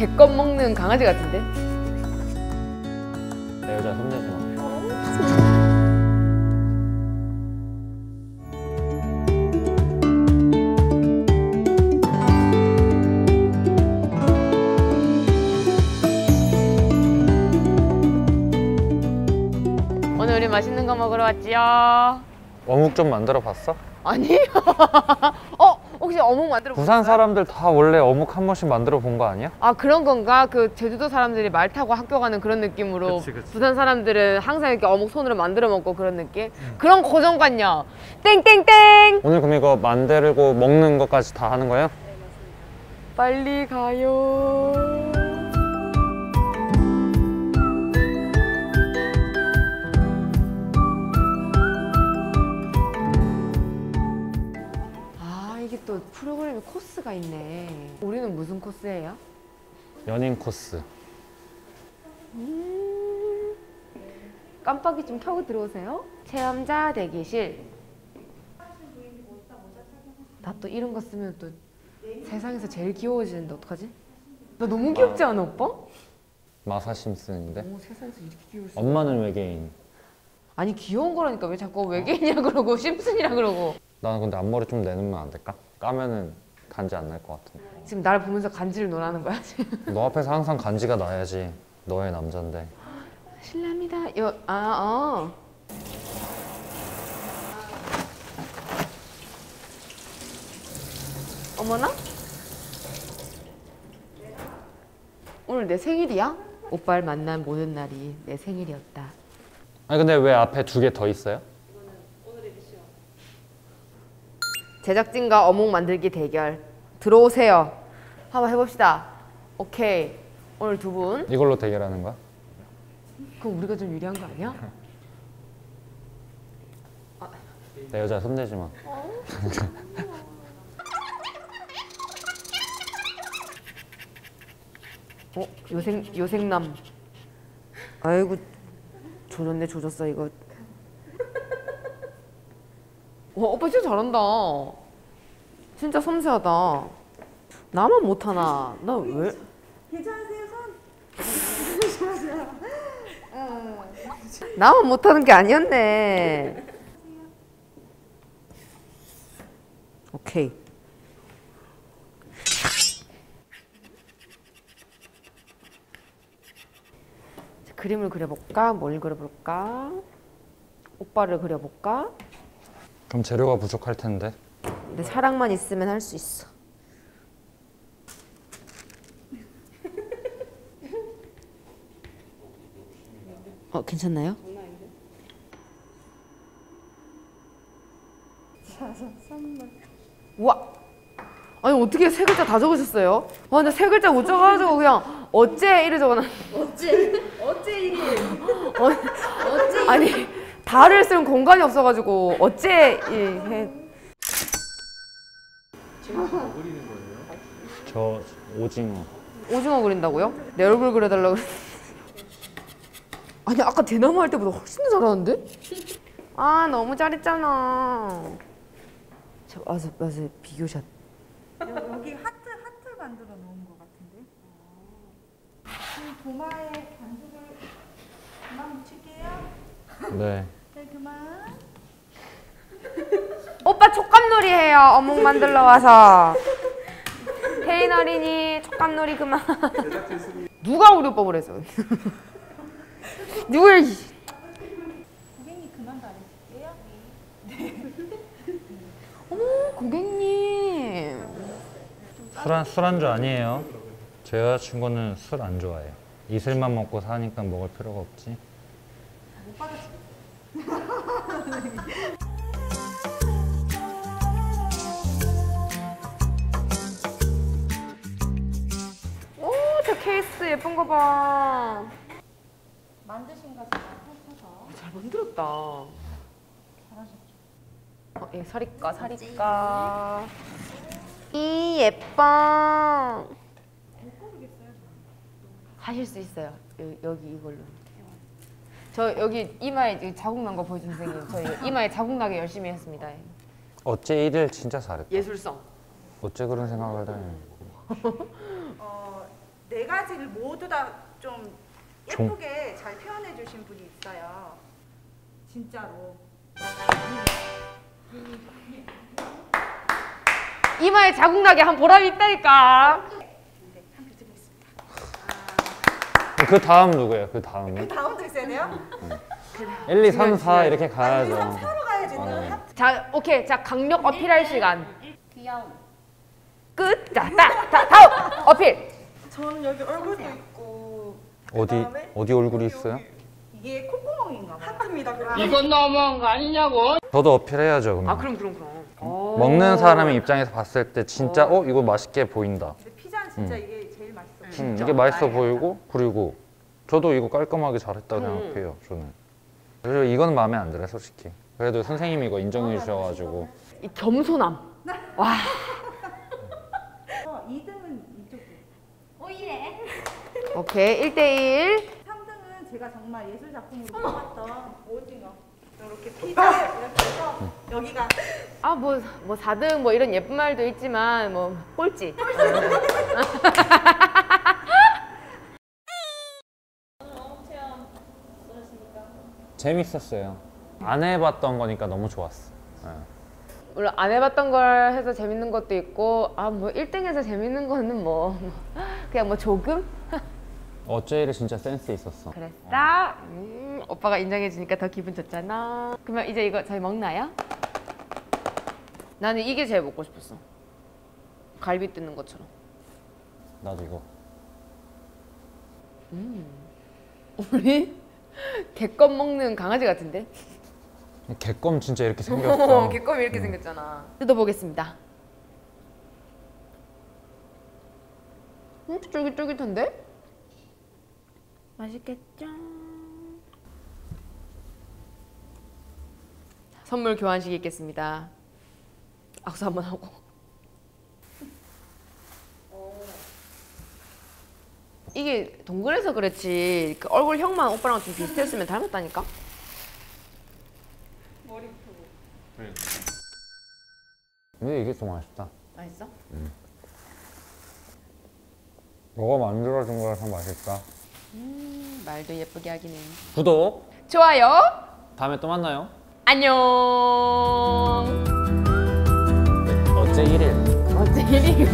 개껌 먹는 강아지 같은데? 내 여자 손대지 마. 오늘 우리 맛있는 거 먹으러 왔지요. 어묵 좀 만들어 봤어? 아니? 어? 혹시 어묵 만들어 부산? 사람들 다 원래 어묵 한 번씩 만들어 본 거 아니야? 아 그런 건가? 그 제주도 사람들이 말 타고 학교 가는 그런 느낌으로 그치, 그치. 부산 사람들은 항상 이렇게 어묵 손으로 만들어 먹고 그런 느낌? 그런 고정관념 땡땡땡 오늘 그럼 이거 만들고 먹는 것까지 다 하는 거예요? 빨리 가요 또 프로그램에 코스가 있네 우리는 무슨 코스예요? 연인 코스. 깜빡이 좀 켜고 들어오세요. 체험자 대기실. 나 또 이런 거 쓰면 또 세상에서 제일 귀여워지는데 어떡하지? 나 너무 귀엽지 않아 오빠? 마사 심슨인데. 어, 세상에서 이렇게 귀여울 수. 엄마는 외계인. 아니 귀여운 거라니까 왜 자꾸 외계인이라 그러고 심슨이라 그러고. 나는 근데 앞머리 좀 내놓으면 안 될까? 까면은 간지 안 날 것 같은데. 지금 나를 보면서 간지를 논하는 거야 지금. 너 앞에서 항상 간지가 나야지. 너의 남잔데. 실례합니다. 여, 아 어. 어머나? 오늘 내 생일이야? 오빠를 만난 모든 날이 내 생일이었다. 아니 근데 왜 앞에 두 개 더 있어요? 제작진과 어묵 만들기 대결 들어오세요. 한번 해봅시다. 오케이. 오늘 두 분. 이걸로 대결하는 거야? 그럼 우리가 좀 유리한 거 아니야? 내 여자 손대지 마. 어? 요생 요생남. 아이고 조졌네 조졌어 이거. 와 오빠 진짜 잘한다. 진짜 섬세하다. 나만 못하나? 나 왜? 괜찮으세요 손? 나만 못하는 게 아니었네. 오케이. 자, 그림을 그려볼까? 뭘 그려볼까? 오빠를 그려볼까? 그럼 재료가 부족할 텐데. 근데 사랑만 있으면 할 수 있어. 어 괜찮나요? 와 아니 어떻게 세 글자 다 적으셨어요? 와 근데 세 글자 못 적어가지고 그냥 어째 이래 적어놨 어째 어째 일이 어째 아니 다를 쓸 공간이 없어가지고 어째 이 해. 저 오징어. 오징어 그린다고요? 내 얼굴 그려달라고 그랬 아니 아까 대나무 할 때보다 훨씬 더 잘하는데? 아 너무 잘했잖아 저 맞아 맞아 비교샷 여기 하트 하트 만들어 놓은 것 같은데. 이 도마에 반죽을 그만 묻힐게요. 네. 네 그만. 오빠 촉감놀이 해요 어묵 만들러 와서 태인 어린이 촉감놀이 그만 누가 우리 오빠 그래서 누구야 이 고객님 그만 가르칠게요. 어머 고객님 술안 술안주 아니에요. 제 여자친구는 술 안 좋아해요. 이슬만 먹고 사니까 먹을 필요가 없지. 오 저 케이스 예쁜 거 봐 만드신 것을 펼쳐서 잘 만들었다. 어, 예, 사리까, 사리까. 이 예뻐. 하실 수 있어요. 여, 여기 이걸로. 저 여기 이마에 이 자국 난 거 보여준 선생님. 저 이마에 자국 나게 열심히 했습니다. 어째 일을 진짜 잘했다. 예술성. 어째 그런 생각을 해. 어, 네 가지를 모두 다좀 종- 예쁘게 잘 표현해 주신 분이 있어요. 진짜로. 이마에 자국 나게 한 보람이 있다니까. 네, 한표 드리겠습니다. 그 다음 누구예요? 그 다음은? 다음도 있어야 돼요? 1, 2, 3, 4 이렇게 가야죠. 3, 4로 가야지. 또 어. 하트. 자, 오케이. 자, 강력 어필할 시간. 귀여움. 끝. 자, 딱, 다, 다음 어필. 저는 여기 얼굴도 있고 어디 그다음에 어디 얼굴이 있어요? 이게 콧구멍인가 봐요. 하트입니다. 그럼. 이건 너무한 거 아니냐고. 저도 어필해야죠. 그러면. 아, 그럼 그럼 그럼. 오. 먹는 사람의 입장에서 봤을 때 진짜 어 이거 맛있게 보인다. 근데 피자는 진짜 이게 제일 맛있어. 음, 이게 맛있어 보이고 그리고 저도 이거 깔끔하게 잘했다고 음. 생각해요. 저는. 그리고 이건 마음에 안 들어 솔직히. 그래도 선생님이 이거 인정해 주셔가지고 이 겸손함. 와. 어, 2등은 이쪽도. 오케이. 1대1. 3등은 제가 정말 예술 작품으로 뽑았던 오징어. 이렇게 피자를 이렇게 해서 여기가 아, 뭐, 뭐 4등 뭐 이런 예쁜 말도 있지만 뭐 꼴찌. 재밌었어요. 안 해봤던 거니까 너무 좋았어. 네. 물론 안 해봤던 걸 해서 재밌는 것도 있고 아 뭐 1등에서 재밌는 거는 뭐 그냥 뭐 조금 어제일이 진짜 센스 있었어. 그랬어 음, 오빠가 인정해 주니까 더 기분 좋잖아 그러면 이제 이거 저희 먹나요? 나는 이게 제일 먹고 싶었어 갈비 뜯는 것처럼 나도 이거. 우리 개껌 먹는 강아지 같은데? 개껌 진짜 이렇게 생겼어. 개껌이 이렇게 생겼잖아 뜯어보겠습니다 음, 쫄깃쫄깃한데? 맛있겠죠? 선물 교환식 있겠습니다 악수 한번 하고 이게 동그래서 그렇지 그 얼굴형만 오빠랑 좀 비슷했으면 닮았다니까? 근데 이게 더 맛있다. 맛있어? 너가 만들어준 거라서 맛있다. 음, 말도 예쁘게 하기는 구독. 좋아요 다음에 또 만나요. 안녕 어제 1일. 어째 일이